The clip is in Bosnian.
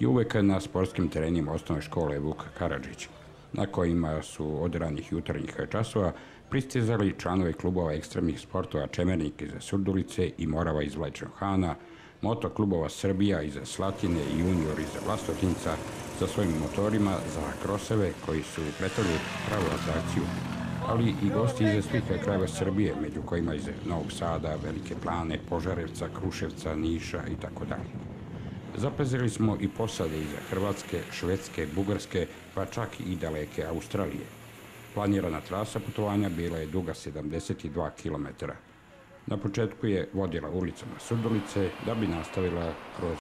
i uvek na sportskim terenima osnovne škole Vuk Karadžić, na kojima su od ranih jutarnjih časova pristizali članovi klubova ekstremnih sportova Čemernik iz Surdulice i Morava iz Vlačnog motoklubova Srbija iz Slatine i Junior iz Vlastotinca sa svojim motorima za kroseve koji su pretali pravu atrakciju, ali i gosti iz svih krajeva Srbije, među kojima iz Novog Sada, Velike Plane, Požarevca, Kruševca, Niša i tako dalje. Zapazili smo i posade iza Hrvatske, Švedske, Bugarske, pa čak i daleke Australije. Planirana trasa putovanja bila je duga 72 km. Na početku je vodila ulicama Sudolice da bi nastavila kroz